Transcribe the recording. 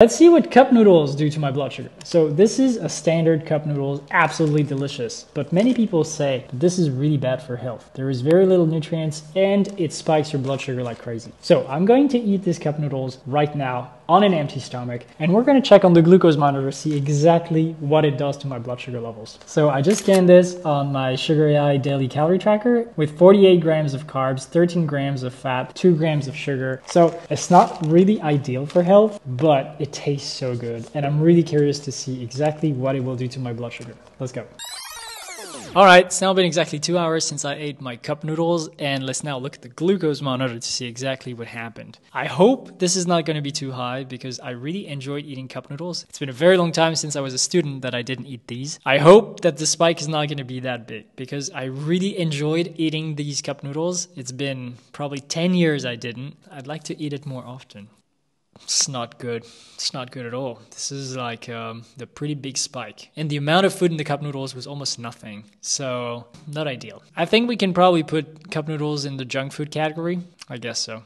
Let's see what cup noodles do to my blood sugar. So this is a standard cup noodles, absolutely delicious, but many people say this is really bad for health. There is very little nutrients and it spikes your blood sugar like crazy. So I'm going to eat this cup noodles right now on an empty stomach and we're going to check on the glucose monitor to see exactly what it does to my blood sugar levels. So I just scanned this on my Sugar AI daily calorie tracker with 48 grams of carbs, 13 grams of fat, 2 grams of sugar. So it's not really ideal for health, but it tastes so good and I'm really curious to see exactly what it will do to my blood sugar. Let's go. All right, it's now been exactly two hours since I ate my cup noodles, and let's now look at the glucose monitor to see exactly what happened. I hope this is not going to be too high because I really enjoyed eating cup noodles. It's been a very long time since I was a student that I didn't eat these. I hope that the spike is not going to be that big because I really enjoyed eating these cup noodles. It's been probably 10 years I didn't. I'd like to eat it more often it's not good. It's not good at all. This is like um, the pretty big spike. And the amount of food in the cup noodles was almost nothing. So, not ideal. I think we can probably put cup noodles in the junk food category. I guess so.